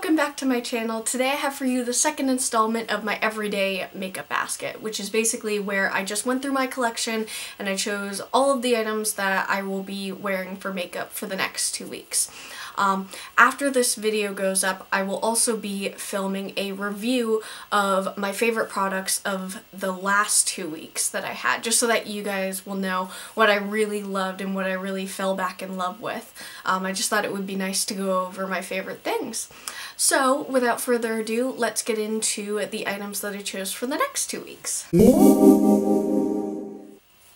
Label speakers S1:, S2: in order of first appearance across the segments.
S1: welcome back to my channel. Today I have for you the second installment of my everyday makeup basket, which is basically where I just went through my collection and I chose all of the items that I will be wearing for makeup for the next two weeks. Um, after this video goes up, I will also be filming a review of my favorite products of the last two weeks that I had, just so that you guys will know what I really loved and what I really fell back in love with. Um, I just thought it would be nice to go over my favorite things. So, without further ado, let's get into the items that I chose for the next two weeks.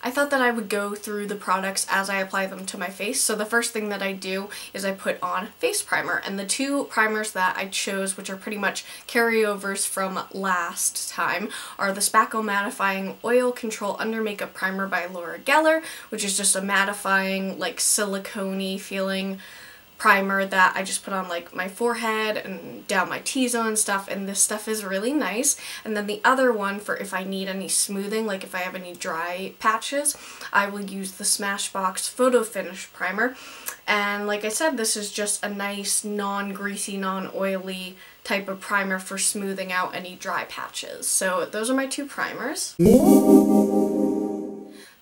S1: I thought that I would go through the products as I apply them to my face. So the first thing that I do is I put on face primer. And the two primers that I chose, which are pretty much carryovers from last time, are the Spackle Mattifying Oil Control Under Makeup Primer by Laura Geller, which is just a mattifying, like silicone feeling primer that I just put on like my forehead and down my T-zone stuff and this stuff is really nice. And then the other one for if I need any smoothing like if I have any dry patches I will use the Smashbox Photo Finish Primer. And like I said this is just a nice non-greasy non-oily type of primer for smoothing out any dry patches. So those are my two primers.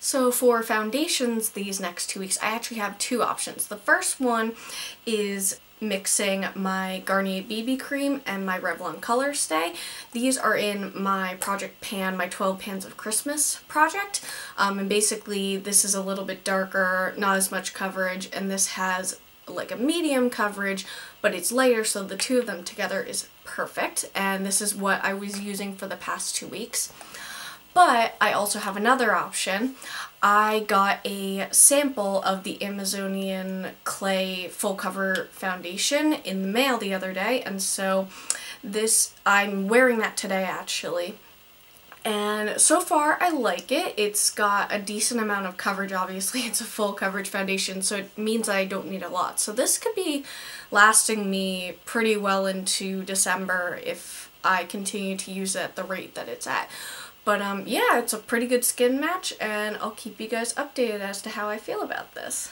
S1: So for foundations these next two weeks, I actually have two options. The first one is mixing my Garnier BB cream and my Revlon Color Stay. These are in my Project Pan, my 12 Pans of Christmas project. Um, and basically this is a little bit darker, not as much coverage, and this has like a medium coverage, but it's lighter, so the two of them together is perfect. And this is what I was using for the past two weeks. But I also have another option. I got a sample of the Amazonian Clay Full Cover Foundation in the mail the other day, and so this, I'm wearing that today actually. And so far I like it. It's got a decent amount of coverage obviously. It's a full coverage foundation so it means I don't need a lot. So this could be lasting me pretty well into December if I continue to use it at the rate that it's at. But um, yeah, it's a pretty good skin match and I'll keep you guys updated as to how I feel about this.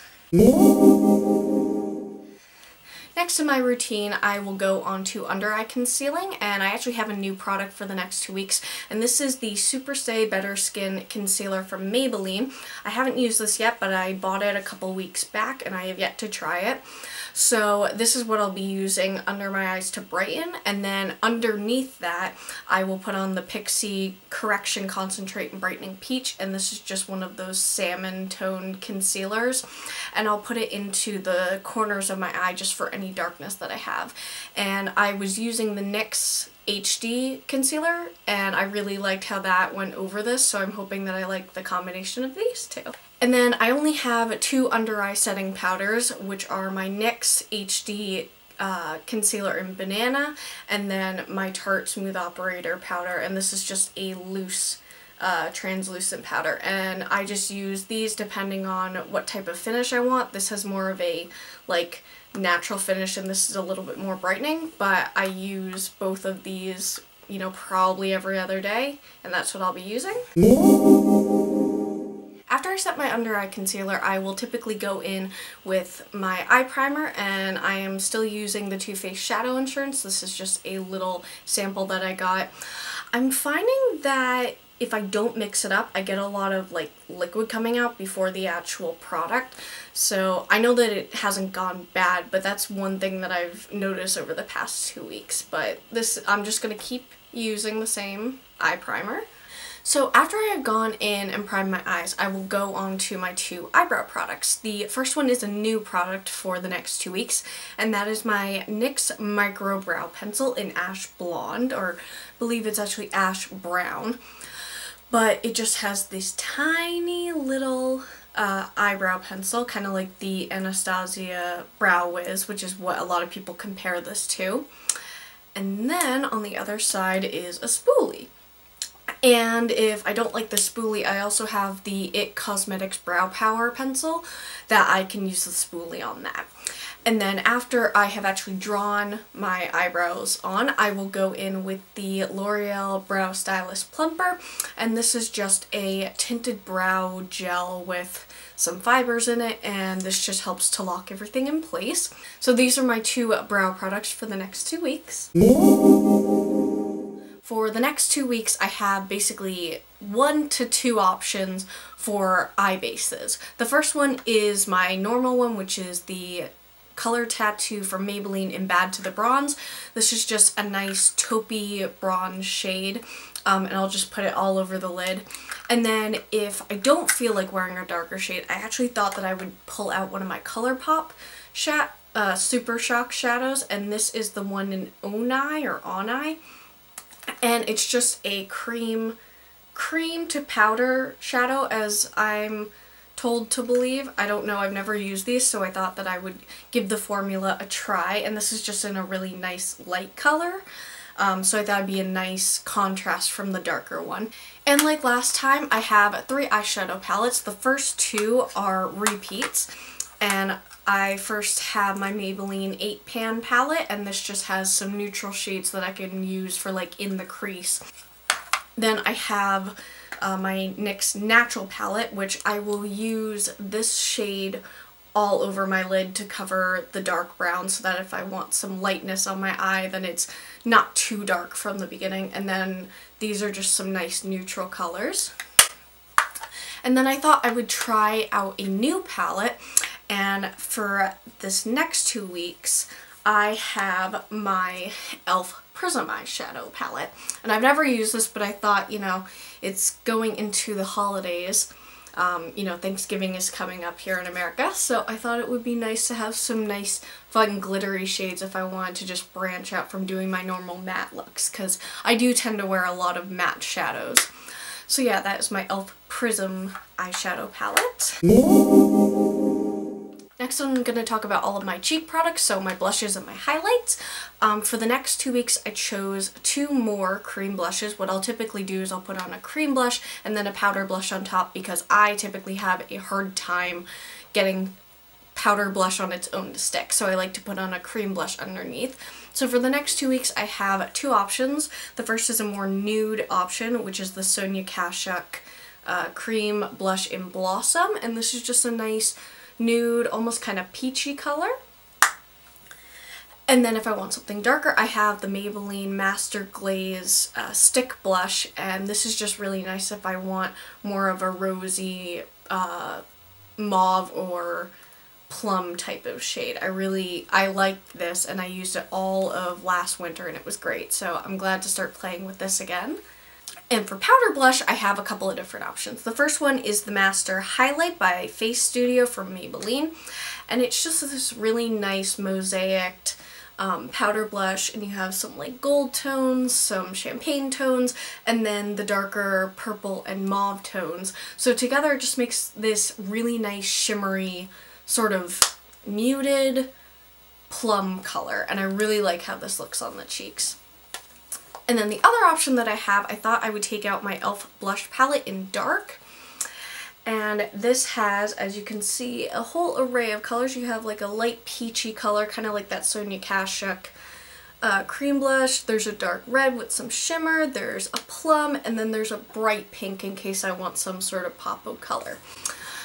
S1: Next in my routine, I will go on to under eye concealing, and I actually have a new product for the next two weeks, and this is the Super Stay Better Skin Concealer from Maybelline. I haven't used this yet, but I bought it a couple weeks back, and I have yet to try it. So this is what I'll be using under my eyes to brighten and then underneath that I will put on the Pixi Correction Concentrate and Brightening Peach and this is just one of those salmon toned concealers and I'll put it into the corners of my eye just for any darkness that I have. And I was using the NYX HD concealer and I really liked how that went over this so I'm hoping that I like the combination of these two. And then I only have two under eye setting powders which are my NYX HD uh, concealer in Banana and then my Tarte Smooth Operator powder and this is just a loose uh, translucent powder and I just use these depending on what type of finish I want. This has more of a like natural finish and this is a little bit more brightening, but I use both of these, you know, probably every other day, and that's what I'll be using. After I set my under eye concealer, I will typically go in with my eye primer, and I am still using the Too Faced Shadow Insurance. This is just a little sample that I got. I'm finding that if I don't mix it up, I get a lot of like liquid coming out before the actual product. So I know that it hasn't gone bad, but that's one thing that I've noticed over the past two weeks. But this, I'm just going to keep using the same eye primer. So after I have gone in and primed my eyes, I will go on to my two eyebrow products. The first one is a new product for the next two weeks, and that is my NYX Micro Brow Pencil in Ash Blonde, or I believe it's actually Ash Brown but it just has this tiny little uh, eyebrow pencil, kind of like the Anastasia Brow Wiz, which is what a lot of people compare this to. And then on the other side is a spoolie. And if I don't like the spoolie, I also have the IT Cosmetics Brow Power Pencil that I can use the spoolie on that. And then after I have actually drawn my eyebrows on, I will go in with the L'Oreal Brow Stylist Plumper. And this is just a tinted brow gel with some fibers in it and this just helps to lock everything in place. So these are my two brow products for the next two weeks. For the next two weeks I have basically one to two options for eye bases. The first one is my normal one which is the color tattoo from Maybelline in Bad to the Bronze. This is just a nice taupey bronze shade um, and I'll just put it all over the lid. And then if I don't feel like wearing a darker shade, I actually thought that I would pull out one of my ColourPop shat uh, Super Shock shadows and this is the one in Onai or Onai and it's just a cream cream to powder shadow as I'm told to believe. I don't know, I've never used these, so I thought that I would give the formula a try, and this is just in a really nice light color. Um, so I thought it'd be a nice contrast from the darker one. And like last time, I have three eyeshadow palettes. The first two are repeats, and I first have my Maybelline 8 pan palette, and this just has some neutral shades that I can use for like in the crease. Then I have uh, my NYX Natural palette, which I will use this shade all over my lid to cover the dark brown so that if I want some lightness on my eye then it's not too dark from the beginning and then these are just some nice neutral colors. And then I thought I would try out a new palette and for this next two weeks I have my e.l.f. Prism eyeshadow palette. And I've never used this, but I thought, you know, it's going into the holidays. Um, you know, Thanksgiving is coming up here in America, so I thought it would be nice to have some nice, fun, glittery shades if I wanted to just branch out from doing my normal matte looks, because I do tend to wear a lot of matte shadows. So yeah, that is my e.l.f. Prism eyeshadow palette. Next I'm going to talk about all of my cheek products, so my blushes and my highlights. Um, for the next two weeks I chose two more cream blushes. What I'll typically do is I'll put on a cream blush and then a powder blush on top because I typically have a hard time getting powder blush on its own to stick. So I like to put on a cream blush underneath. So for the next two weeks I have two options. The first is a more nude option which is the Sonia Kashuk uh, cream blush in Blossom and this is just a nice nude, almost kind of peachy color. And then if I want something darker, I have the Maybelline Master Glaze uh, Stick Blush, and this is just really nice if I want more of a rosy uh, mauve or plum type of shade. I really, I like this, and I used it all of last winter, and it was great, so I'm glad to start playing with this again. And for powder blush, I have a couple of different options. The first one is the Master Highlight by Face Studio from Maybelline. And it's just this really nice mosaic um, powder blush and you have some like gold tones, some champagne tones, and then the darker purple and mauve tones. So together it just makes this really nice shimmery sort of muted plum color and I really like how this looks on the cheeks. And then the other option that I have, I thought I would take out my e.l.f. blush palette in dark. And this has, as you can see, a whole array of colors. You have like a light peachy color, kind of like that Sonia Kashuk uh, cream blush. There's a dark red with some shimmer. There's a plum, and then there's a bright pink in case I want some sort of pop of color.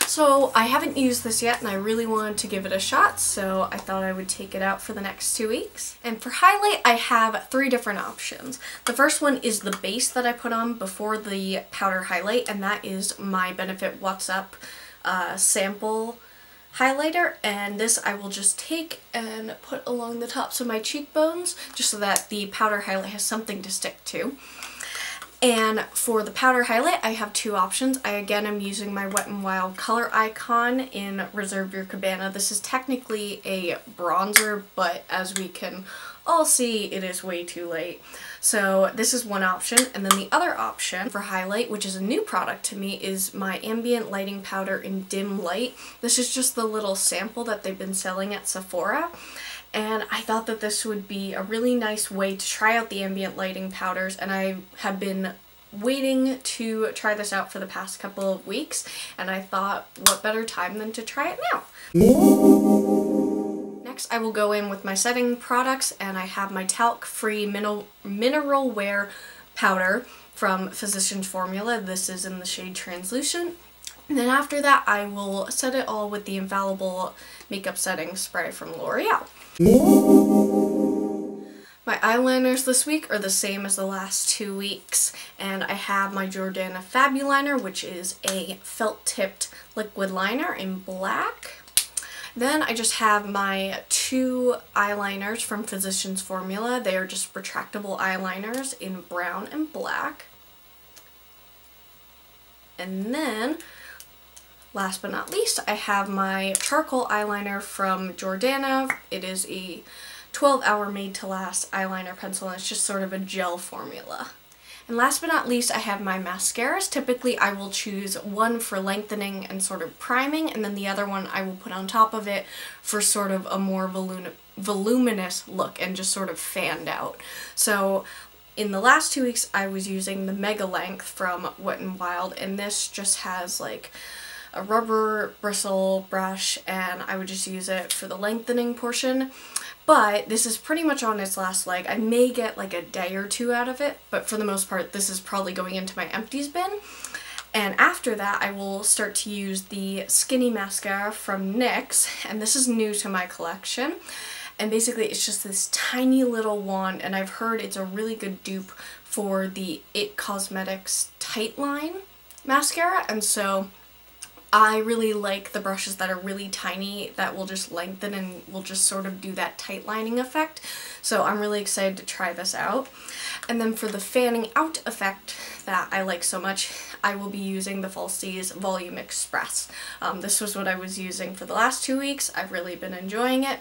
S1: So I haven't used this yet and I really wanted to give it a shot so I thought I would take it out for the next two weeks. And for highlight I have three different options. The first one is the base that I put on before the powder highlight and that is my Benefit Watt's Up uh, sample highlighter and this I will just take and put along the tops of my cheekbones just so that the powder highlight has something to stick to. And for the powder highlight, I have two options. I again am using my Wet n Wild Color Icon in Reserve Your Cabana. This is technically a bronzer, but as we can all see, it is way too late. So this is one option. And then the other option for highlight, which is a new product to me, is my Ambient Lighting Powder in Dim Light. This is just the little sample that they've been selling at Sephora and I thought that this would be a really nice way to try out the ambient lighting powders and I have been waiting to try this out for the past couple of weeks and I thought what better time than to try it now. Next I will go in with my setting products and I have my talc free mineral, mineral wear powder from Physicians Formula. This is in the shade Translucent And then after that, I will set it all with the Infallible Makeup Setting Spray from L'Oreal. My eyeliners this week are the same as the last two weeks, and I have my Jordana Fabuliner, which is a felt-tipped liquid liner in black. Then I just have my two eyeliners from Physicians Formula. They are just retractable eyeliners in brown and black. And then, last but not least, I have my charcoal eyeliner from Jordana. It is a 12 hour made to last eyeliner pencil and it's just sort of a gel formula. And last but not least, I have my mascaras. Typically, I will choose one for lengthening and sort of priming, and then the other one I will put on top of it for sort of a more volum voluminous look and just sort of fanned out. So in the last two weeks, I was using the Mega Length from Wet n Wild, and this just has like a rubber bristle brush, and I would just use it for the lengthening portion. But this is pretty much on its last leg. I may get like a day or two out of it, but for the most part this is probably going into my empties bin. And after that, I will start to use the Skinny Mascara from NYX, and this is new to my collection. And basically it's just this tiny little wand, and I've heard it's a really good dupe for the IT Cosmetics Tight Line mascara, and so I really like the brushes that are really tiny that will just lengthen and will just sort of do that tight lining effect. So I'm really excited to try this out. And then for the fanning out effect that I like so much, I will be using the Falsies Volume Express. Um, this was what I was using for the last two weeks. I've really been enjoying it.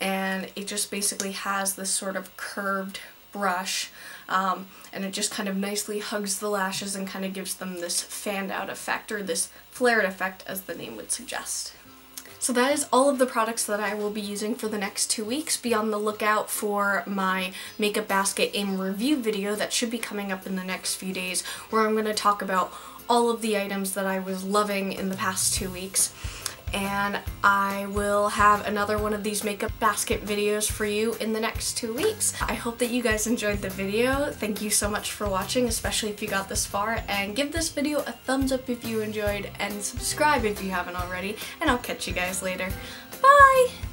S1: And it just basically has this sort of curved brush um, and it just kind of nicely hugs the lashes and kind of gives them this fanned out effect or this flared effect as the name would suggest. So that is all of the products that I will be using for the next two weeks. Be on the lookout for my makeup basket in review video that should be coming up in the next few days where I'm going to talk about all of the items that I was loving in the past two weeks and I will have another one of these makeup basket videos for you in the next two weeks. I hope that you guys enjoyed the video. Thank you so much for watching, especially if you got this far, and give this video a thumbs up if you enjoyed, and subscribe if you haven't already, and I'll catch you guys later. Bye!